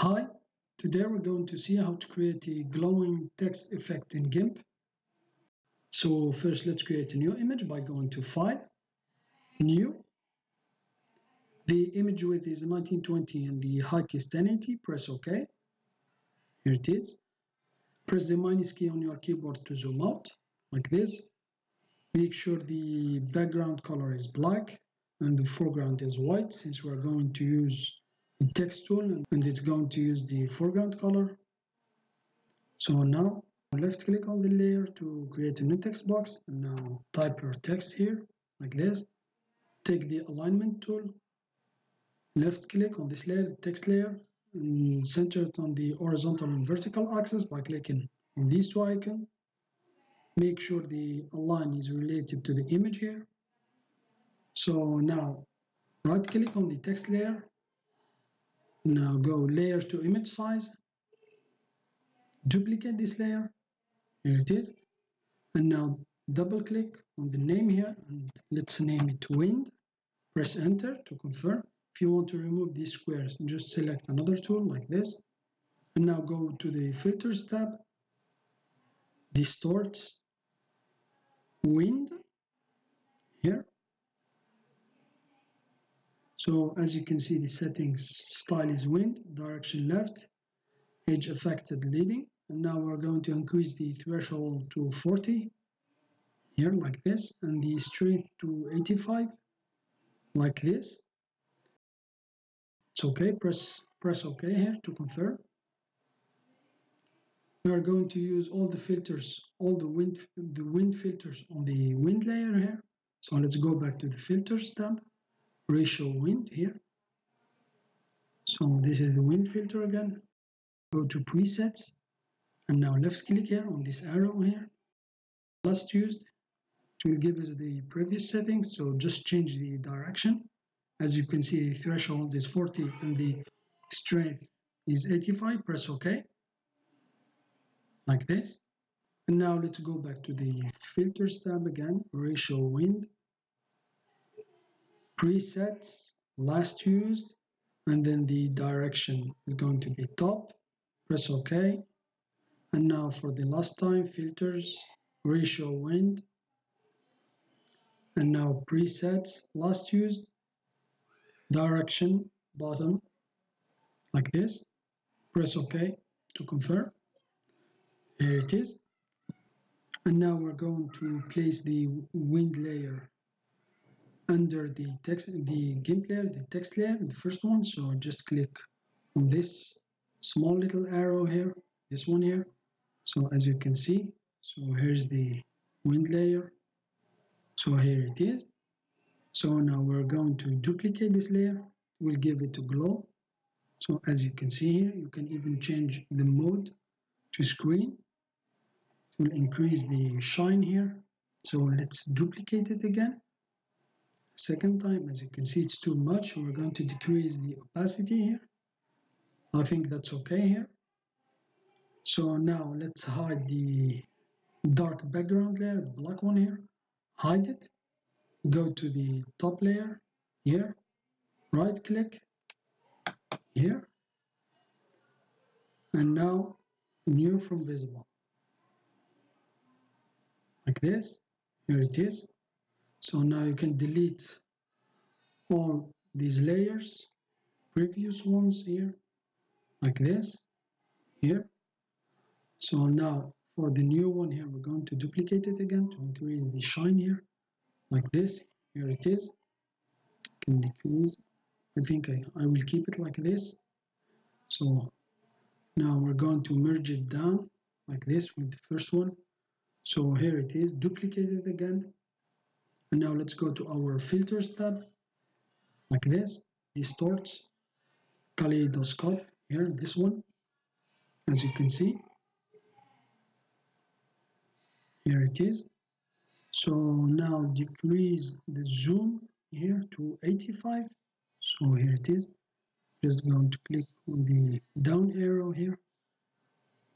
Hi, today we're going to see how to create a glowing text effect in GIMP. So first let's create a new image by going to File, New. The image width is 1920 and the height is 1080. Press OK. Here it is. Press the minus key on your keyboard to zoom out, like this. Make sure the background color is black and the foreground is white since we're going to use the text tool and it's going to use the foreground color. So now left click on the layer to create a new text box and now type your text here like this. Take the alignment tool, left click on this layer, text layer, and center it on the horizontal and vertical axis by clicking on these two icons. Make sure the align is relative to the image here. So now right click on the text layer now go layer to image size, duplicate this layer, here it is, and now double click on the name here and let's name it wind, press enter to confirm. If you want to remove these squares, just select another tool like this, and now go to the filters tab, distort, wind, here, so as you can see, the settings style is wind, direction left, edge affected leading. And now we're going to increase the threshold to 40, here like this, and the strength to 85, like this. It's okay, press, press OK here to confirm. We are going to use all the filters, all the wind, the wind filters on the wind layer here. So let's go back to the filters tab ratio wind here. So this is the wind filter again. Go to presets and now left click here on this arrow here. Last used will give us the previous settings. So just change the direction. As you can see, the threshold is 40 and the strength is 85. Press OK. Like this. And now let's go back to the filters tab again, ratio wind presets last used and then the direction is going to be top. Press ok. And now for the last time filters ratio wind and now presets last used direction bottom like this. Press ok to confirm. Here it is. And now we're going to place the wind layer under the text, the GIMP layer, the text layer, the first one. So just click on this small little arrow here, this one here. So as you can see, so here's the wind layer. So here it is. So now we're going to duplicate this layer. We'll give it a glow. So as you can see here, you can even change the mode to screen. It will increase the shine here. So let's duplicate it again second time as you can see it's too much. We're going to decrease the opacity here. I think that's okay here. So now let's hide the dark background layer the black one here. Hide it. Go to the top layer here. Right click here. And now new from visible. Like this. Here it is so now you can delete all these layers, previous ones here, like this, here. So now for the new one here, we're going to duplicate it again to increase the shine here, like this. Here it is. Can decrease. I think I, I will keep it like this. So now we're going to merge it down like this with the first one. So here it is, duplicate it again, and now let's go to our filters tab, like this, distorts, kaleidoscope, here, this one, as you can see. Here it is. So now decrease the zoom here to 85. So here it is. Just going to click on the down arrow here.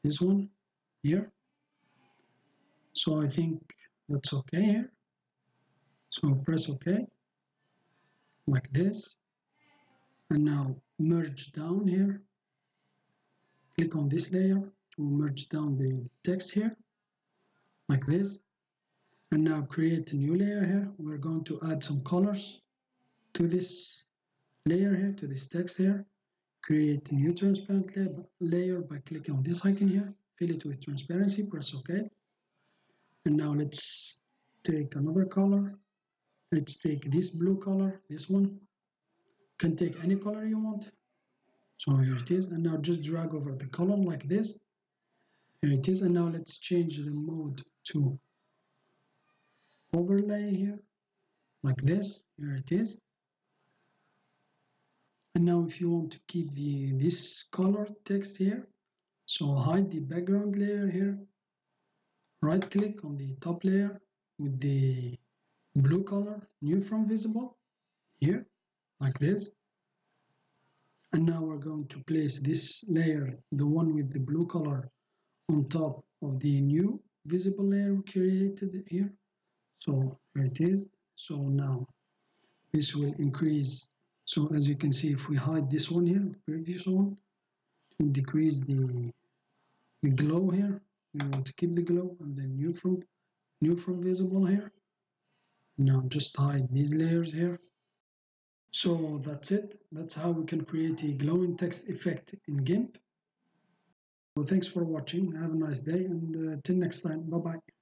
This one here. So I think that's okay here. So press OK, like this. And now merge down here, click on this layer to merge down the text here like this. And now create a new layer here. We're going to add some colors to this layer here to this text here. Create a new transparent layer by clicking on this icon here. Fill it with transparency. Press ok. And now let's take another color let's take this blue color this one. Can take any color you want. So here it is. And now just drag over the color like this. Here it is. And now let's change the mode to overlay here like this. Here it is. And now if you want to keep the this color text here so hide the background layer here. Right click on the top layer with the blue color new from visible here like this. And now we're going to place this layer the one with the blue color on top of the new visible layer we created here. So here it is. So now this will increase. So as you can see if we hide this one here previous one to decrease the the glow here we want to keep the glow and then new from new from visible here now just hide these layers here. So that's it. That's how we can create a glowing text effect in gimp. Well thanks for watching. Have a nice day and uh, till next time. Bye bye